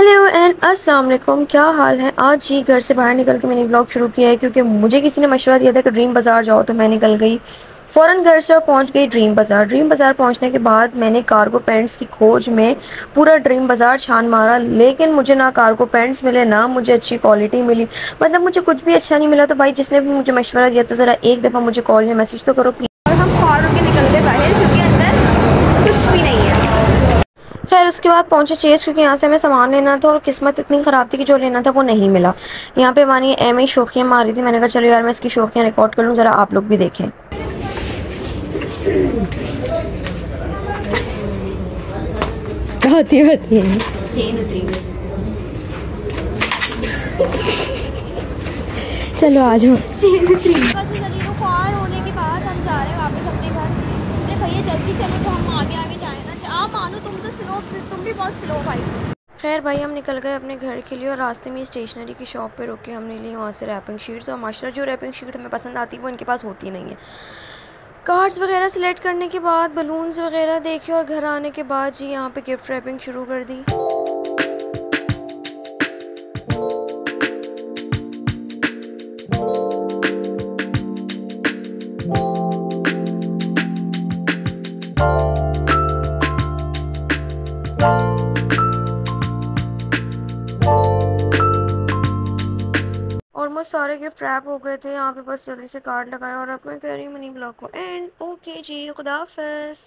Hello and अस्सलाम वालेकुम क्या हाल है? आज ही घर से बाहर निकल के मैंने ब्लॉग शुरू किया है क्योंकि मुझे किसी ने मशवरा दिया था कि ड्रीम बाज़ार जाओ तो मैं निकल गई। फ़ौरन घर से पहुँच गई ड्रीम बाज़ार ड्रीम बाज़ार पहुँचने के बाद मैंने कार्गो पैंट्स की खोज में पूरा ड्रीम बाज़ार छान मारा, लेकिन मुझे ना कार्गो पैंट्स मिले, ना मुझे अच्छी क्वालिटी मिली। मतलब मुझे कुछ भी अच्छा नहीं मिला तो भाई जिसने भी मुझे मशवरा दिया था, ज़रा एक दफ़ा मुझे कॉल या मैसेज तो करो और हम फौर गए बाहर क्योंकि अंदर कुछ भी नहीं है खैर उसके बाद पहुँचे चेस क्योंकि यहाँ से हमें सामान लेना था और किस्मत इतनी ख़राब थी कि जो लेना था वो नहीं मिला। यहाँ पे मानी एम ही शोखियाँ मार रही थी। मैंने कहा चलो यार मैं इसकी शोखियाँ रिकॉर्ड कर लूँ ज़रा आप लोग भी देखें। होती होती है। चलो आ जाओ। चेन उतरी होने के बाद हम जा रहे हैं वापस अपने घर अरे भैया जल्दी चलो तो हम आगे आगे जाए ना आ मानो तुम भी बहुत स्लो भाई। खैर भाई, हम निकल गए अपने घर के लिए और रास्ते में स्टेशनरी की शॉप पे रुके। हमने ली वहाँ से रैपिंग शीट्स और माशा जो रैपिंग शीट हमें पसंद आती है वो इनके पास होती नहीं है। कार्ड्स वगैरह सेलेक्ट करने के बाद बलून्स वगैरह देखे और घर आने के बाद जी यहाँ पे गिफ्ट रैपिंग शुरू कर दी। ऑलमोस्ट सारे गिफ्ट रैप हो गए थे, यहाँ पे बस जल्दी से कार्ड लगाया और अब मैं कह रही हूँ मनी ब्लॉक को। एंड ओके जी, खुदा हाफिज़।